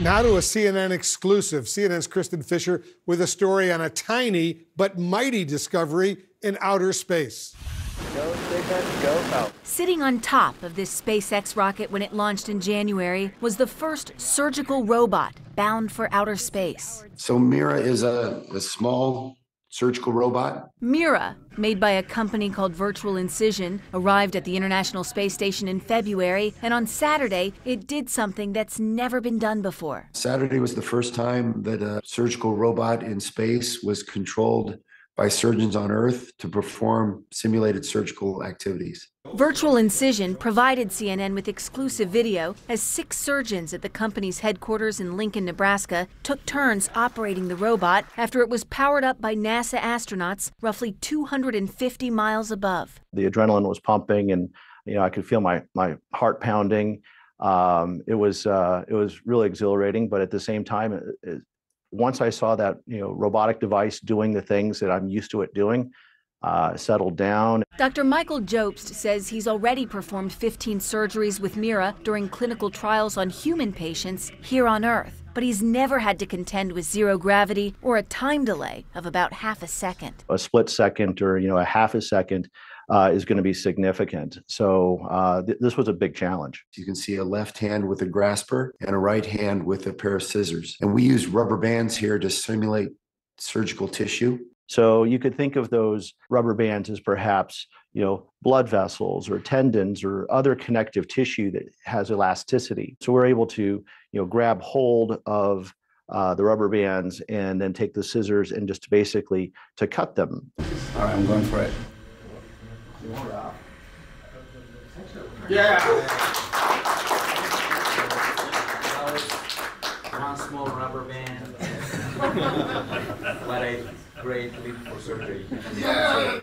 Now to a CNN exclusive. CNN's Kristin Fisher with a story on a tiny but mighty discovery in outer space. Go, go. Sitting on top of this SpaceX rocket when it launched in January was the first surgical robot bound for outer space. So Mira is a, a small surgical robot. Mira, made by a company called Virtual Incision, arrived at the International Space Station in February, and on Saturday, it did something that's never been done before. Saturday was the first time that a surgical robot in space was controlled by surgeons on Earth to perform simulated surgical activities. Virtual Incision provided CNN with exclusive video as six surgeons at the company's headquarters in Lincoln, Nebraska, took turns operating the robot after it was powered up by NASA astronauts roughly 250 miles above. The adrenaline was pumping, and you know I could feel my my heart pounding. Um, it was uh, it was really exhilarating, but at the same time, it, it, once I saw that you know robotic device doing the things that I'm used to it doing, uh, settled down. Dr. Michael Jobst says he's already performed 15 surgeries with Mira during clinical trials on human patients here on Earth, but he's never had to contend with zero gravity or a time delay of about half a second. A split second or you know a half a second is going to be significant. So uh, th- this was a big challenge. You can see a left hand with a grasper and a right hand with a pair of scissors. And we use rubber bands here to simulate surgical tissue. So you could think of those rubber bands as perhaps, you know, blood vessels or tendons or other connective tissue that has elasticity. So we're able to, you know, grab hold of uh, the rubber bands and then take the scissors and just basically to cut them. All right, I'm going for it. Yeah. One small rubber band, but a great leap for surgery. Yeah.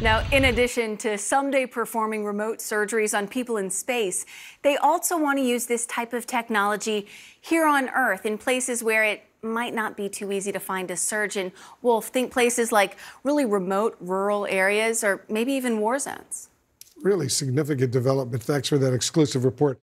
Now, in addition to someday performing remote surgeries on people in space, they also want to use this type of technology here on Earth in places where it might not be too easy to find a surgeon. Wolf, think places like really remote rural areas or maybe even war zones. Really significant development. Thanks for that exclusive report.